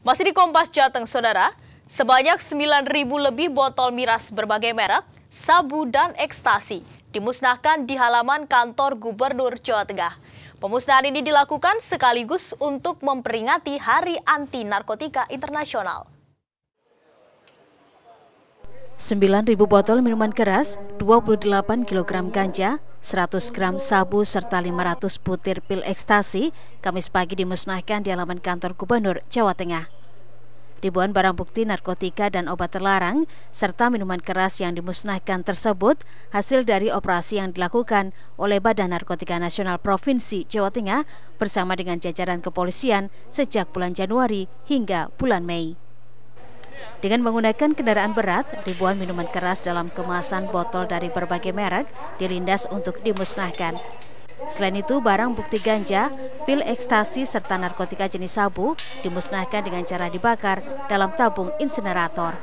Masih di Kompas Jateng, Saudara, sebanyak 9.000 lebih botol miras berbagai merek, sabu dan ekstasi dimusnahkan di halaman kantor Gubernur Jawa Tengah. Pemusnahan ini dilakukan sekaligus untuk memperingati Hari Anti Narkotika Internasional. 9.000 botol minuman keras, 28 kg ganja, 100 gram sabu serta 500 butir pil ekstasi Kamis pagi dimusnahkan di halaman kantor Gubernur Jawa Tengah. Ribuan barang bukti narkotika dan obat terlarang serta minuman keras yang dimusnahkan tersebut hasil dari operasi yang dilakukan oleh Badan Narkotika Nasional Provinsi Jawa Tengah bersama dengan jajaran kepolisian sejak bulan Januari hingga bulan Mei. Dengan menggunakan kendaraan berat, ribuan minuman keras dalam kemasan botol dari berbagai merek dilindas untuk dimusnahkan. Selain itu, barang bukti ganja, pil ekstasi serta narkotika jenis sabu dimusnahkan dengan cara dibakar dalam tabung insinerator.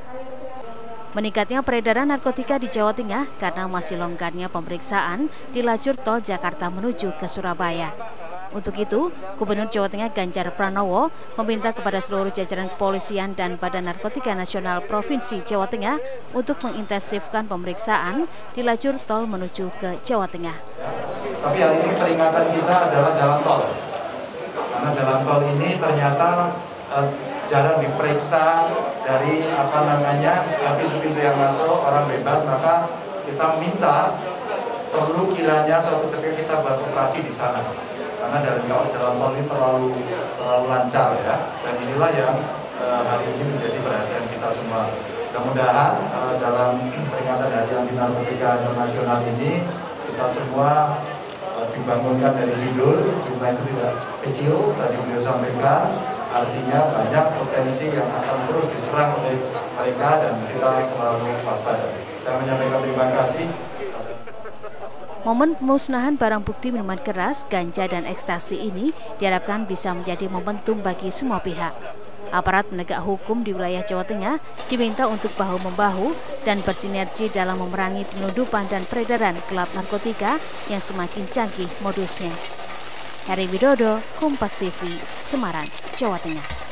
Meningkatnya peredaran narkotika di Jawa Tengah karena masih longgarnya pemeriksaan di lajur tol Jakarta menuju ke Surabaya. Untuk itu, Gubernur Jawa Tengah Ganjar Pranowo meminta kepada seluruh jajaran kepolisian dan Badan Narkotika Nasional Provinsi Jawa Tengah untuk mengintensifkan pemeriksaan di lajur tol menuju ke Jawa Tengah. Tapi hari ini peringatan kita adalah jalan tol. Karena jalan tol ini ternyata eh, jarang diperiksa dari apa namanya pintu-pintu yang masuk orang bebas maka kita minta perlu kiranya suatu ketika kita beroperasi di sana karena dari jalan tol ini terlalu terlalu lancar ya. Dan inilah yang uh, hari ini menjadi perhatian kita semua. Mudah-mudahan uh, dalam peringatan Hari Anti Narkotika Internasional ini kita semua uh, dibangunkan dari tidur. Jumlah itu tidak kecil tadi beliau sampaikan. Artinya banyak potensi yang akan terus diserang oleh mereka dan kita selalu waspada. Saya menyampaikan terima kasih Momen pemusnahan barang bukti minuman keras, ganja, dan ekstasi ini diharapkan bisa menjadi momentum bagi semua pihak. Aparat penegak hukum di wilayah Jawa Tengah diminta untuk bahu-membahu dan bersinergi dalam memerangi penyelundupan dan peredaran gelap narkotika yang semakin canggih modusnya. Heri Widodo, Kompas TV, Semarang, Jawa Tengah.